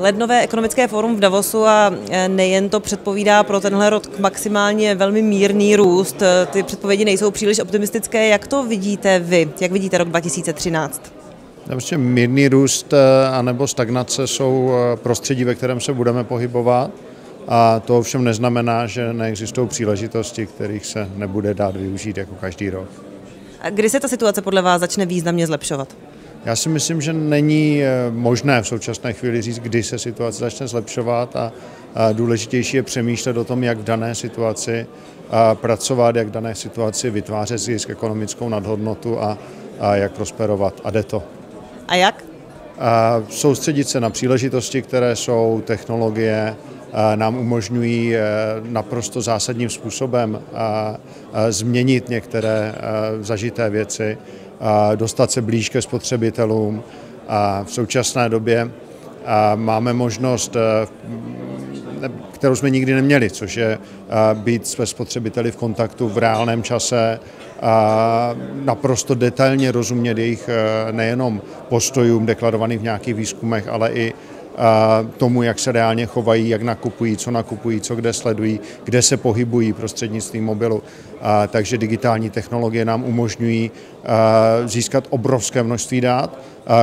Lednové ekonomické fórum v Davosu a e, nejen to předpovídá pro tenhle rok maximálně velmi mírný růst. E, ty předpovědi nejsou příliš optimistické. Jak to vidíte vy? Jak vidíte rok 2013? Prostě mírný růst e, anebo stagnace jsou prostředí, ve kterém se budeme pohybovat. A to ovšem neznamená, že neexistují příležitosti, kterých se nebude dát využít jako každý rok. A kdy se ta situace podle vás začne významně zlepšovat? Já si myslím, že není eh, možné v současné chvíli říct, kdy se situace začne zlepšovat a důležitější je přemýšlet o tom, jak v dané situaci pracovat, jak v dané situaci vytvářet zisk, ekonomickou nadhodnotu a, a jak prosperovat. A jde to. A jak? Soustředit se na příležitosti, které jsou, technologie, nám umožňují eh, naprosto zásadním způsobem změnit některé eh, zažité věci, dostat se blíž ke spotřebitelům. V současné době máme možnost, eh, kterou jsme nikdy neměli, což je být se spotřebiteli v kontaktu v reálném čase, a naprosto detailně rozumět jejich nejenom postojům deklarovaným v nějakých výzkumech, ale i tomu, jak se reálně chovají, jak nakupují, co nakupují, co kde sledují, kde se pohybují prostřednictvím mobilu. Takže digitální technologie nám umožňují získat obrovské množství dát,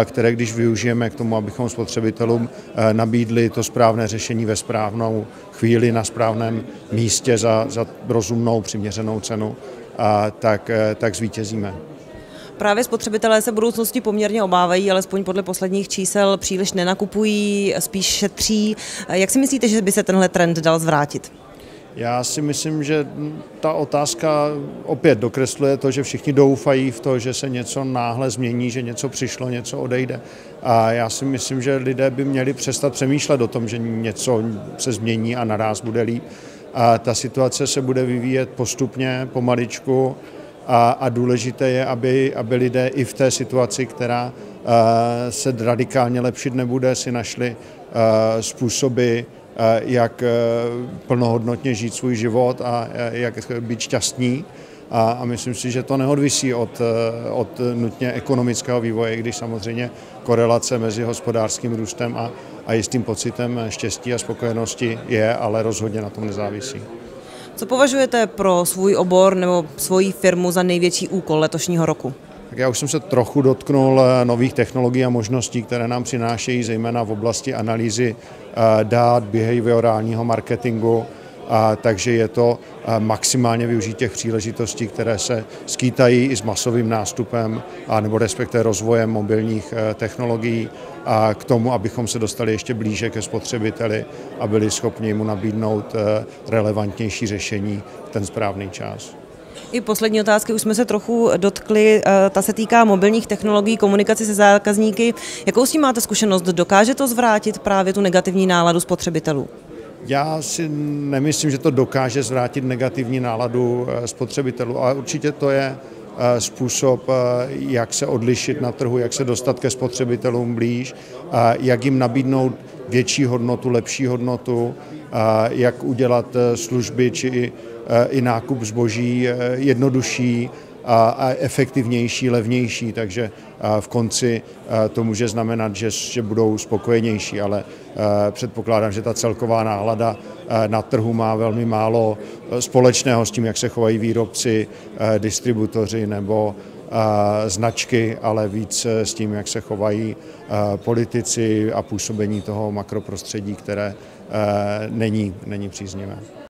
které když využijeme k tomu, abychom spotřebitelům nabídli to správné řešení ve správnou chvíli na správném místě za, za rozumnou, přiměřenou cenu, tak, tak zvítězíme. Právě spotřebitelé se budoucnosti poměrně obávají, alespoň podle posledních čísel příliš nenakupují, spíš šetří. Jak si myslíte, že by se tenhle trend dal zvrátit? Já si myslím, že ta otázka opět dokresluje to, že všichni doufají v to, že se něco náhle změní, že něco přišlo, něco odejde. A já si myslím, že lidé by měli přestat přemýšlet o tom, že něco se změní a naraz bude líp. A ta situace se bude vyvíjet postupně, pomaličku a, a důležité je, aby, aby lidé i v té situaci, která uh, se radikálně lepšit nebude, si našli uh, způsoby, uh, jak plnohodnotně žít svůj život a jak být šťastní. A, a myslím si, že to neodvisí od, od nutně ekonomického vývoje, když samozřejmě korelace mezi hospodářským růstem a, a jistým pocitem štěstí a spokojenosti je, ale rozhodně na tom nezávisí. Co považujete pro svůj obor nebo svoji firmu za největší úkol letošního roku? Tak já už jsem se trochu dotknul eh, nových technologií a možností, které nám přinášejí zejména v oblasti analýzy eh, dát, behaviorálního marketingu, a, takže je to maximálně využít těch příležitostí, které se skýtají i s masovým nástupem, a, nebo respektive rozvojem mobilních e, technologií a k tomu, abychom se dostali ještě blíže ke spotřebiteli a byli schopni mu nabídnout e, relevantnější řešení v ten správný čas. I poslední otázky už jsme se trochu dotkli, e, ta se týká mobilních technologií, komunikaci se zákazníky. Jakou s tím máte zkušenost? Dokáže to zvrátit právě tu negativní náladu spotřebitelů? Já si nemyslím, že to dokáže zvrátit negativní náladu eh, spotřebitelů, ale určitě to je eh, způsob, eh, jak se odlišit na trhu, jak se dostat ke spotřebitelům blíž, jak jim nabídnout větší hodnotu, lepší hodnotu, jak udělat služby či i nákup zboží jednodušší, a efektivnější, levnější, takže v konci to může znamenat, že, že budou spokojenější, ale předpokládám, že ta celková nálada na trhu má velmi málo společného s tím, jak se chovají výrobci, distributoři nebo značky, ale víc s tím, jak se chovají politici a působení toho makroprostředí, které není, není příznivé.